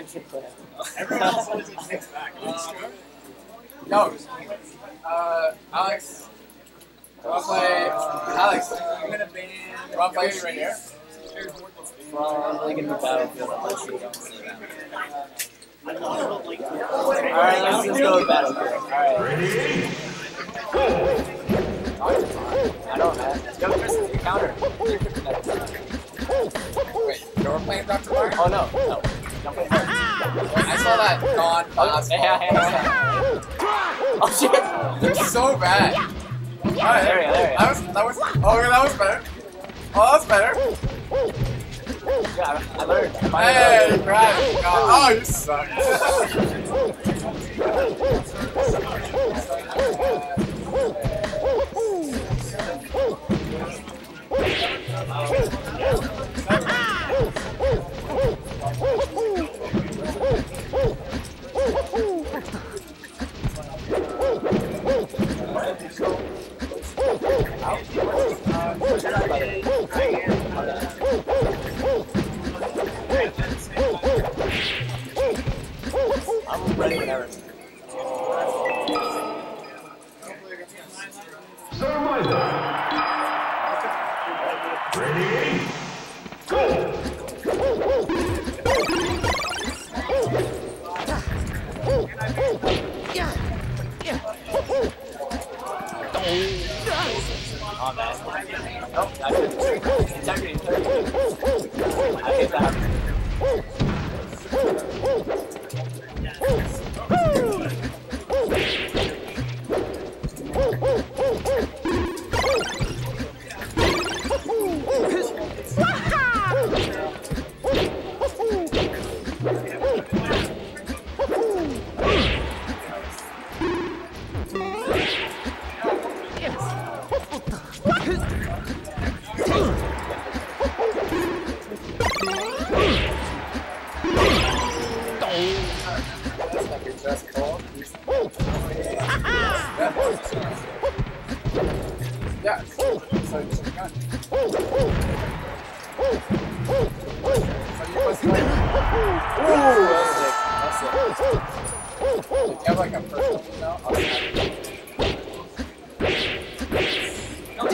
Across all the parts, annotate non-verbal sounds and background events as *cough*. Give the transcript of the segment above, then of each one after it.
playing Chick-fil-A. Everyone else plays it six back. No. Uh, Alex. Wanna play? Alex. I'm gonna ban. Wanna play right here? Probably gonna be Battlefield unless you don't say that. Alright, Alright, let's just go with Battlefield. I don't know. Yo, Chris, counter. Wait, you're playing Dr. Mario? Oh no, no. Don't play first. I saw that gone fast. Yeah, yeah, yeah. *laughs* Oh shit! It's so bad. Alright, There we go, there we go. that was, that was, oh, okay, that was better. Oh, that's better. Yeah, I I learned. Hey, learned. Brad. Oh, you suck. *laughs* Ready? Oh integrity. I hate that. Ooh, that's sick. That's sick. Do you have like a personal email? I'll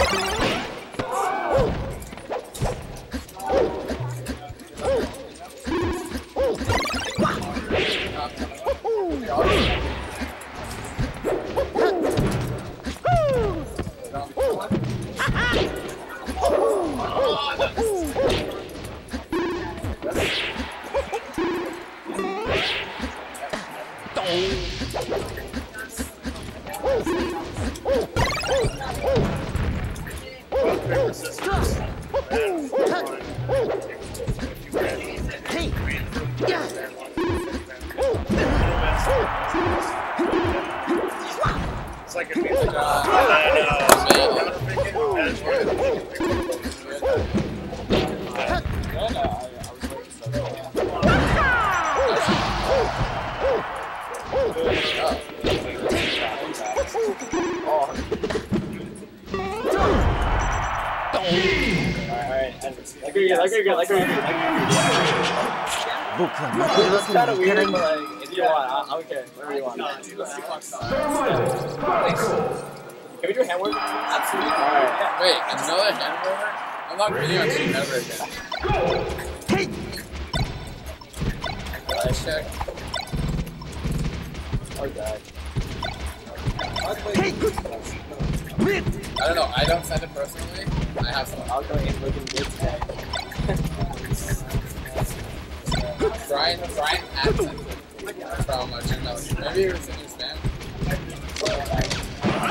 send it. Alright, like you're good, like you're good. It's kind of weird, but like, if you want, I, I don't care. Whatever you want. Can we do handwork? Absolutely. Alright. Wait, another hamburger? I'm not really on Steam ever again. Let's check. Oh god. I don't know. I don't send it personally. I have some. I'll go in looking good today. *laughs* Brian, Brian it from uh, Gmail. Maybe it was in his spam.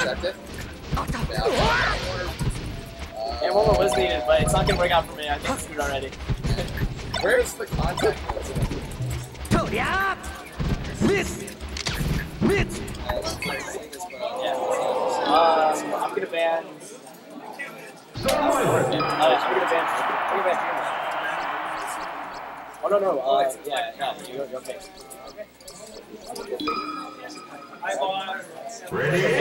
Checked. Yeah. And one was needed, but it's not gonna work out for me. I think it's screwed already. *laughs* Where's the contact? person? Yeah. Um, I'm gonna ban. Uh, I'm gonna ban. I'm gonna ban. Oh no no. Uh, yeah, yeah. You go. You're okay. Ready?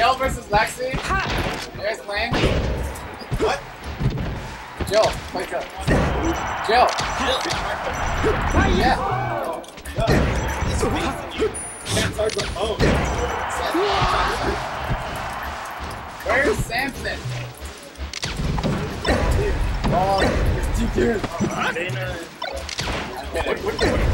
Jill versus Lexi. Guys playing? What? Jill, play Jill. Jill. Yeah. Can't charge the phone. Where's Samson? Oh, it's too good. Dana. Jill.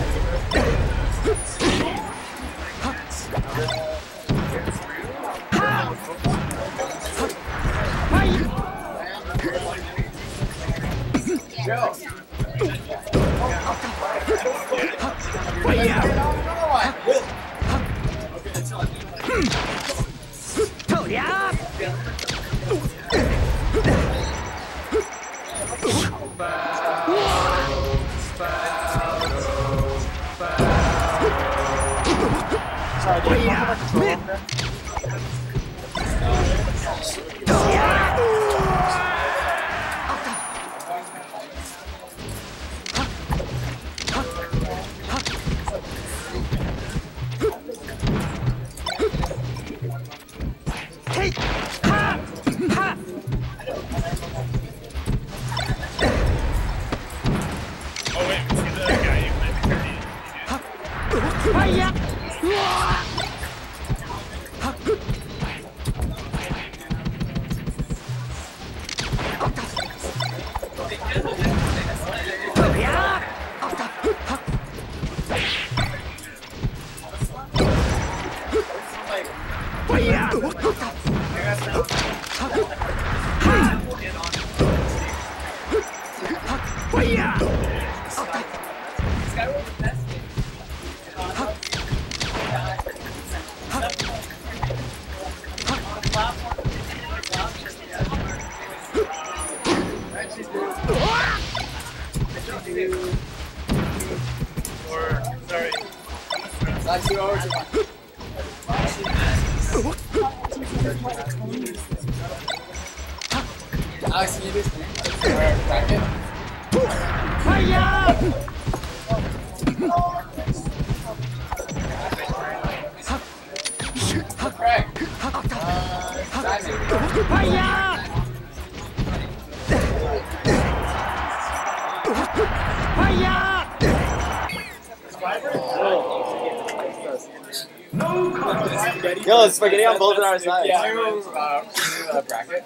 Sorry, do you Can you this? Alright, bracket. Craig. Simon. Yo, spaghetti on both of our sides. Yeah, uh, uh, bracket.